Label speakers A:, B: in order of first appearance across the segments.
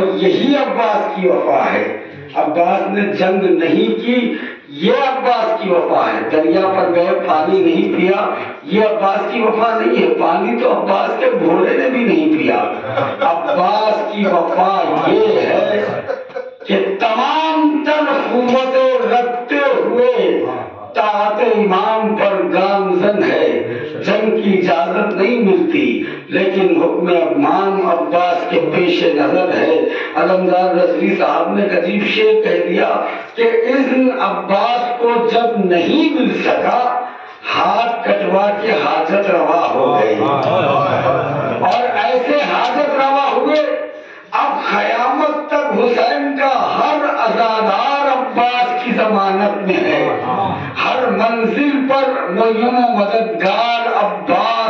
A: और यही अब्बास की वफा है। अब्बास ने जंग नहीं की, ये अब्बास की वफा है। दरिया पर गए, पानी नहीं पिया, ये अब्बास की वफा नहीं है। पानी तो अब्बास के घोड़े ने भी नहीं पिया। अब्बास की वफा ये है कि तमाम हुकूमतें रखते हुए, ताते इमाम पर नहीं मिलती। लेकिन हुक्म अमान अब्बास के पेश नज़र है। अलमदार रजवी साहब ने अजीब शेर कह दिया कि इस अब्बास को जब नहीं मिल सका हाथ कटवा के हाजत रवा हो गए और ऐसे हाजत रवा हुए अब खयामत तक हुसैन का हर अजादार अब्बास की जमानत में है। हर मंजिल पर मोयम मददगार अब्बास है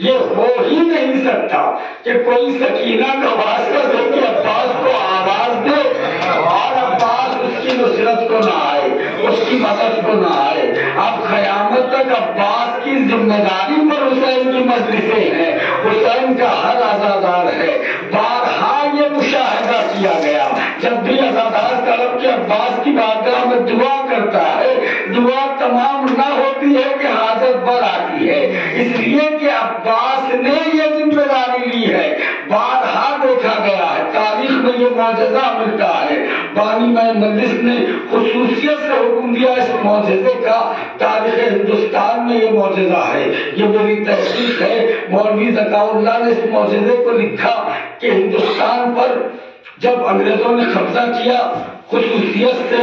A: ये हो ही नहीं सकता कि कोई सकीना का वास्ता दे के अब्बास को आवाज़ दे और अब्बास उसकी नुसरत को ना आए, उसकी मदद को ना आए। अब कयामत तक अब्बास की ज़िम्मेदारी पर हुसैन की मजलिसें हैं, हुसैन का हर आजादार है। बारहा ये मुशाहिदा किया गया। जब भी के अब्बास की बारगाह में दुआ करता है। दुआ तमाम ना होती है कि हाजत पर आती है। इसलिए कि अब्बास ने ये ज़िम्मेदारी ली है। बारहा देखा गया है। तारीख में ये मुआजा मिलता है। बानी में मलिस ने खसूसियत से हुक्म दिया इस मुआजे का। तारीख हिंदुस्तान में ये मुआजा है। ये मेरी तहकीक है। मौलवी जकाउल्ला ने इस मुआजे को लिखा कि हिंदुस्तान पर जब अंग्रेज़ों ने कब्जा किया खसूसियत से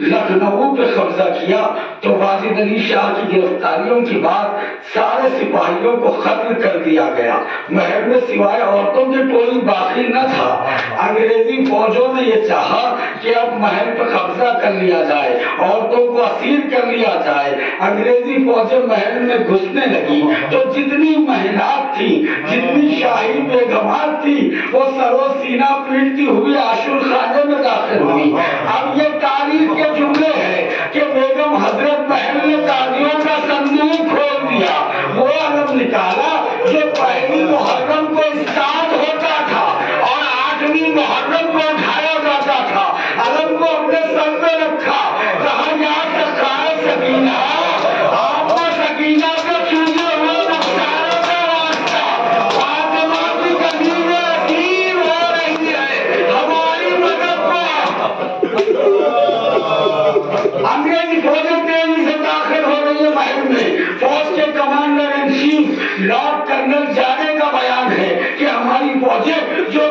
A: लखनऊ पे कब्जा किया तो वाजिद अली शाह की गिरफ्तारियों के बाद सारे सिपाहियों को खत्म कर दिया गया। महल में सिवाय औरतों के कोई बाकी अंग्रेज़ी फौजों ने यह चाहा कि अब महल पर कब्जा कर लिया जाए औरतों को असीर कर लिया जाए। अंग्रेज़ी फौजें महल में घुसने लगी। तो जितनी महिलात थी, जितनी शाही बेगमात थी, वो सरो सीना पीटती हुई आशुर खाने में दाखिल हुई। अब ये तारीख के जुमले हैं कि बेगम हज़रत महल ने लॉर्ड कर्नल जाने का बयान है कि हमारी फौजें जो